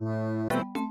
Música